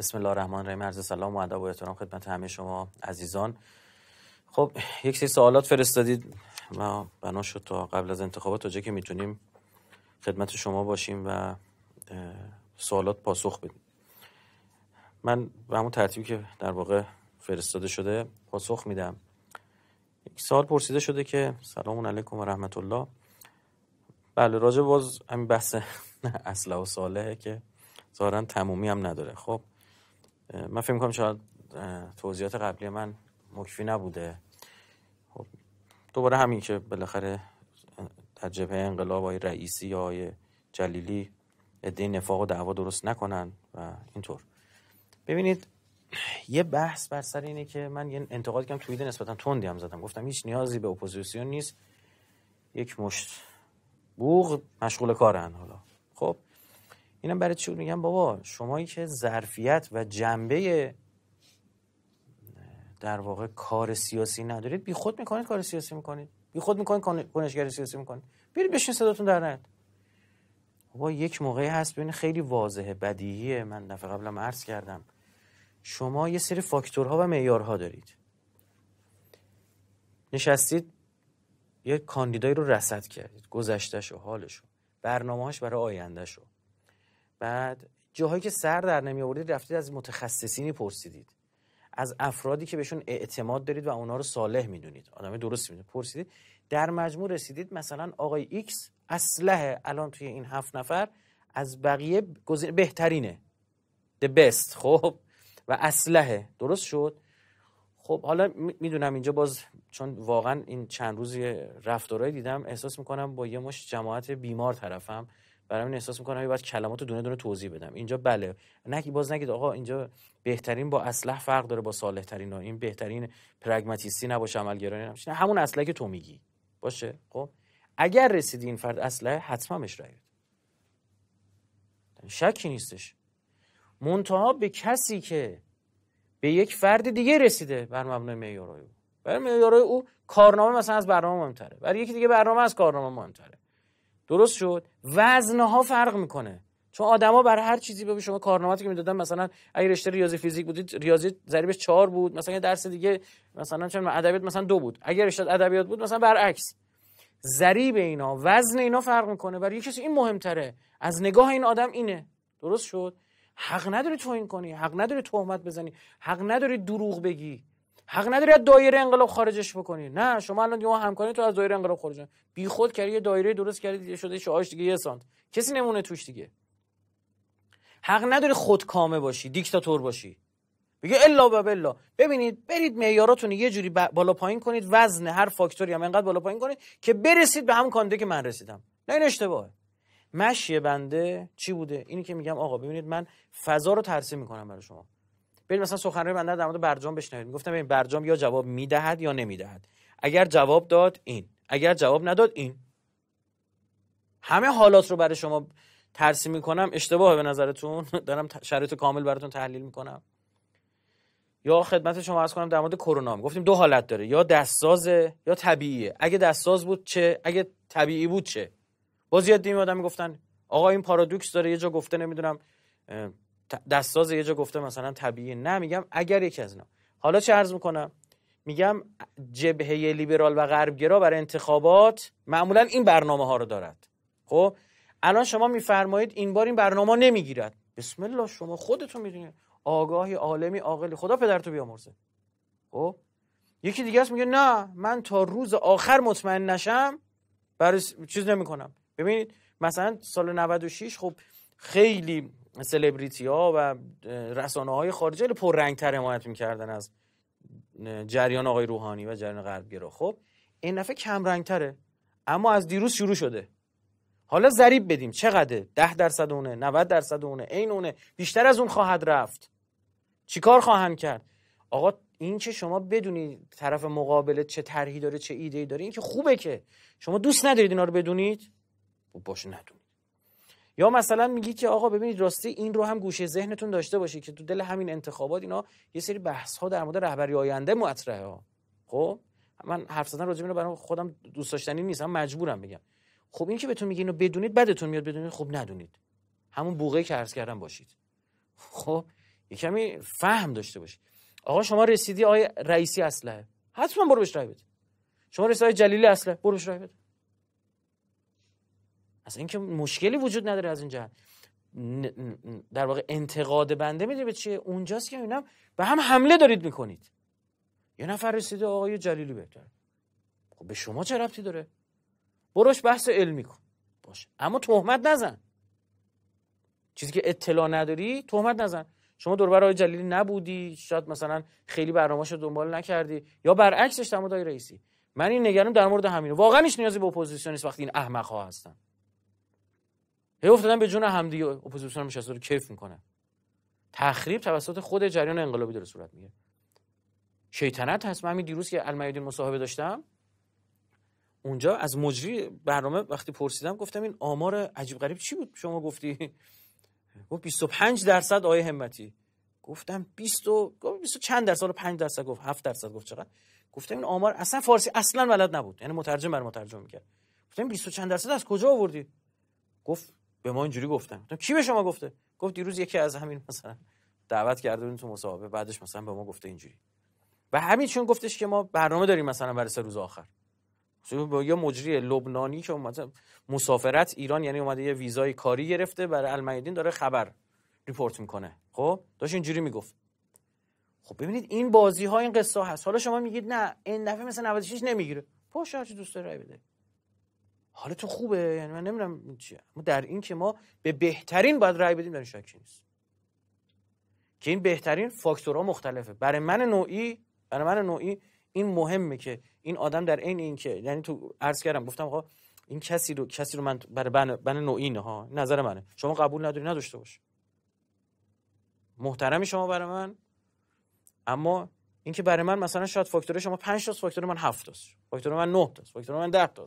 بسم الله الرحمن الرحیم عرض سلام و ادب و احترام خدمت همه شما عزیزان. خب یک سری سوالات فرستادید. ما بنا شد تا قبل از انتخابات تا که می‌تونیم خدمت شما باشیم و سوالات پاسخ بدیم. من به همون ترتیبی که در واقع فرستاده شده پاسخ میدم. یک سوال پرسیده شده که سلام علیکم و رحمت الله. بله راجع باز همین بحث اصله و صالحه که ظاهرا تمومی هم نداره. خب من فکر می‌کنم شاید توضیحات قبلی من مکفی نبوده. خب دوباره همین که بالاخره در جبهه انقلاب های رئیسی یا های جلیلی ادهی نفاق و دعوا درست نکنن و اینطور. ببینید یه بحث بر سر اینه که من یه انتقاد کردم توییت نسبتا تندی هم زدم. گفتم هیچ نیازی به اپوزیسیون نیست. یک مشت بوغ مشغول کارن حالا. خب اینم برای چی میگم بابا شمایی که ظرفیت و جنبه در واقع کار سیاسی ندارید بی خود می‌کنید کار سیاسی می‌کنید. بی خود می‌کنید کنشگری سیاسی می‌کنید. برید بشین صداتون در نیاد. بابا یک موقعی هست ببین خیلی واضحه بدیهیه. من دفعه قبلم عرض کردم. شما یه سری فاکتورها و معیارها دارید. نشستید یه کاندیدایی رو رصد کردید. گذشتهشو حالشو. برنامه‌هاش برای آیندهشو. بعد جاهایی که سر در نمی آوردید رفتید از متخصصینی پرسیدید از افرادی که بهشون اعتماد دارید و اونا رو صالح می‌دونید. آدم درست می‌دونید. پرسیدید. در مجموع رسیدید مثلا آقای ایکس اسلحه الان توی این هفت نفر از بقیه بهترینه. The best. خب. و اسلحه. درست شد؟ خب حالا می‌دونم اینجا باز چون واقعا این چند روزی رفتارهایی دیدم احساس می‌کنم با یه مش جماعت بیمار طرفم. برای من احساس می‌کنم باید کلمات دونه دونه توضیح بدم. اینجا بله. نه باز نگید آقا اینجا بهترین با اسلح فرق داره با صالح ترین این بهترین پرگماتیستی نباشه عملگرایی نباشه. همون اسلحه که تو میگی. باشه؟ خب. اگر رسیدی این فرد اسلحه حتما بهش رای شکی نیستش. منتها به کسی که به یک فرد دیگه رسیده بر مبنای معیارهای او. بر معیارهای او کارنامه مثلا از برنامه مهمتره. برای یکی دیگه برنامه از کارنامه مهمتره. درست شد؟ وزنها فرق می‌کنه. چون آدما برای هر چیزی به شما کارنامه‌ای که می‌دادن مثلا اگه رشته ریاضی فیزیک بودید ریاضی ضریبش 4 بود مثلا یه درس دیگه مثلا چون ادبیات مثلا دو بود. اگه رشته ادبیات بود مثلا برعکس. ضریب اینا وزن اینا فرق می‌کنه. برای یه کسی این مهمتره. از نگاه این آدم اینه. درست شد؟ حق نداری توهین کنی. حق نداری تهمت بزنی. حق نداری دروغ بگی. حق نداری از دایره انقلاب خارجش بکنی. نه شما الان دیگه همکاری تو از دایره انقلاب خارج بی خود کردی یه دایره درست کردی شده شعاعش دیگه یه سانت. کسی نمونه توش دیگه. حق نداری خودکامه باشی دیکتاتور باشی. بگه الا و بلا ببینید برید معیاراتون یه جوری بالا پایین کنید وزن هر فاکتوری هم انقدر بالا پایین کنید که برسید به همون کانده که من رسیدم. نه این اشتباهه. مشی بنده چی بوده؟ اینی که میگم آقا ببینید من فضا رو ترسیم می‌کنم برای شما. برید مثلا سخنرانی بنده در مورد برجام بشنوید. می‌گفتم ببین برجام یا جواب می‌دهد یا نمی‌دهد. اگر جواب داد این. اگر جواب نداد این. همه حالات رو برای شما ترسیم می‌کنم. اشتباهه به نظرتون. دارم شرایط کامل براتون تحلیل می‌کنم. یا خدمت شما عرض کنم در مورد کرونا. گفتیم دو حالت داره. یا دستسازه یا طبیعیه. اگه دستساز بود چه؟ اگه طبیعی بود چه؟ باز یاد دیم آدم می‌گفتن آقا این پارادوکس داره یه جا گفته نمی‌دونم دستساز یه جا گفته مثلا طبیعی نه میگم اگر یکی از اینا. حالا چه عرض می‌کنم؟ میگم جبهه لیبرال و غربگرا برای انتخابات معمولا این برنامه ها رو دارد. خب؟ الان شما میفرمایید این بار این برنامه نمی‌گیرد. بسم الله شما خودتون می‌دونید آگاهی عالمی عاقلی. خدا پدرتو بیامرزه. خب؟ یکی دیگه میگه نه من تا روز آخر مطمئن نشم. برای چیز نمی‌کنم. ببینید مثلا سال 96 خب خیلی سلبریتی ها و رسانه های خارجی پر تر حمایت می‌کردن از جریان آقای روحانی و جریان غربگرا. خب این دفعه کم رنگ تره اما از دیروز شروع شده. حالا ضریب بدیم چقدر؟ ده درصد اونه 90 درصد اونه این اونه بیشتر از اون خواهد رفت. چیکار خواهند کرد؟ آقا این که شما بدونید طرف مقابل چه طرحی داره چه ایده ای داره این که خوبه که. شما دوست ندارید اینا رو بدونید؟ باشه ندونید یا مثلا میگی که آقا ببینید راستی این رو هم گوشه ذهنتون داشته باشید که تو دل همین انتخابات اینا یه سری بحث ها در مورد رهبری آینده مطرحه. ها خب؟ من حرف زدن راجع به برای خودم دوست داشتنی نیست هم مجبورم بگم. خب این که بهتون میگه اینو بدونید بدتون میاد بدونید خب ندونید. همون بوقه که عرض کردم باشید. خب؟ یه کمی فهم داشته باشی آقا شما رسیدی آقای رئیسی اسلحه حتما برو بهش رای بده. شما رسیدی جلیلی اسلحه برو بهش رای بده. از اینکه مشکلی وجود نداره از این جهت در واقع انتقاد بنده میده به چیه؟ اونجاست که می‌بینم به هم حمله دارید می‌کنید. یه نفر رسیده آقای جلیلی بهتر. خب به شما چه ربطی داره؟ بروش بحث علمی کن. باشه اما تهمت نزن. چیزی که اطلاع نداری تهمت نزن. شما دور آقای جلیلی نبودی شاید مثلا خیلی برنامه‌شو دنبال نکردی یا برعکسش در مورد رئیسی. من این نگرانم در مورد همینه واقعا هیچ نیازی به اپوزیسیون نیست وقتی این احمق ها هستن. هی افتادن به جون همدیگه اپوزیسیون میشه رو کیف می‌کنه. تخریب توسط خود جریان انقلابی داره صورت می‌گیره. شیطنت هست. من دیروز که المیادین مصاحبه داشتم اونجا از مجری برنامه وقتی پرسیدم گفتم این آمار عجیب غریب چی بود؟ شما گفتی؟ گفت 25 درصد آقای همتی. گفتم 20 گفت 20 چند درصد 5 درصد گفت 7 درصد گفت چقدر؟ گفتم این آمار اصلا فارسی اصلا بلد نبود. یعنی مترجم بر مترجم می‌کرد. گفتم 20 چند درصد از کجا آوردی؟ گفت به ما اینجوری گفتن. گفتم کی به شما گفته؟ گفت دیروز یکی از همین مثلا دعوت کرده تو مصاحبه بعدش مثلا به ما گفته اینجوری. و همین چون گفتش که ما برنامه داریم مثلا برای سه روز آخر. با یه مجری لبنانی که اومده مسافرت ایران یعنی اومده یه ویزای کاری گرفته برای المیدین داره خبر ریپورت می‌کنه. خب؟ داشت اینجوری می‌گفت. خب ببینید این بازی ها این قصه هست. حالا شما میگید نه این دفعه مثلا 96 نمی‌گیره. پاش هرچی دوست داره بده. حالا تو خوبه یعنی من نمی‌دونم چیه. اما در این که ما به بهترین باید رای بدیم در شکی نیست. که این بهترین فاکتورها مختلفه. برای من نوعی برای من نوعی این مهمه که این آدم در عین این که یعنی تو عرض کردم گفتم آقا این کسی رو کسی رو من برای بن, بن نوعی ها. نظر منه. شما قبول نداری نداشته باش. محترمی شما برای من. اما اینکه برای من مثلا شاید فاکتور شما 5 تا فاکتور من 7 تا فاکتور من 9 تا فاکتور من 10 تا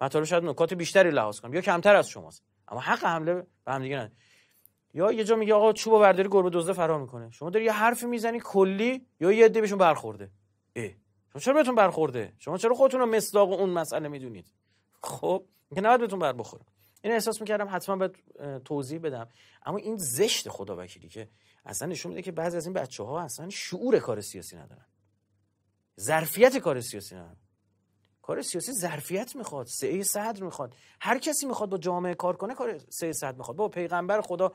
مطالب شاید نکات بیشتری لحاظ کنم. یا کمتر از شماست. اما حق حمله به هم دیگه یا یه جا میگه آقا چوبو برداری گربه دزده فرار می‌کنه. شما داری یه حرفی می‌زنی کلی یا یه عده بهشون برخورده؟ اه. شما چرا بهتون برخورده؟ شما چرا خودتون رو مصداق اون مسئله می‌دونید؟ خب اینکه نباید بهتون بر بخوره. این احساس می‌کردم حتما به توضیح بدم. اما این زشت خدا وکیلی که اصلا نشون میده که بعضی از این بچه ها اصلا شعور کار سیاسی ندارن. ظرفیت کار سیاسی ندارن. کار سیاسی ظرفیت می‌خواد سعی صدر می‌خواد. هر کسی می‌خواد با جامعه کار کنه کار سعی صدر می‌خواد. با پیغمبر خدا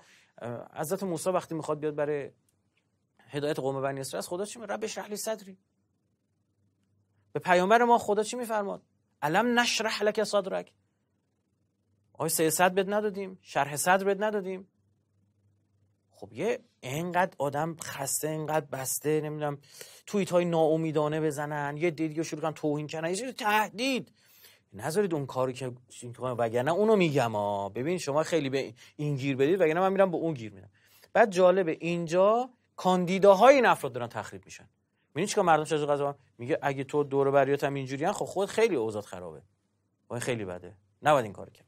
حضرت موسی وقتی می‌خواد بیاد برای هدایت قوم بنی اسرائیل خدا چی رب اشرح لی صدری. به پیامبر ما خدا چی میفرماد؟ علم نشرح لک صدرک؟ آیا سه صد بد ندادیم شرح صدر بد ندادیم. خب یه انقدر آدم خسته انقدر بسته نمی‌دونم توییت های ناامیدانه بزنن یه دیدیو شروع کنن توهین کنن یه تهدید. نذارید اون کاری که وگرنه اونو میگم ها. ببین شما خیلی به این گیر بدید وگرنه من میرم به اون گیر میدم. بعد جالبه اینجا کاندیداهای این افراد دارن تخریب میشن. می‌بینی چیکار مردم چه قضا میگه اگه تو دور بریات هم اینجوریان خب خود خیلی اوضاع خرابه. این خیلی بده. نباید این کار کرد.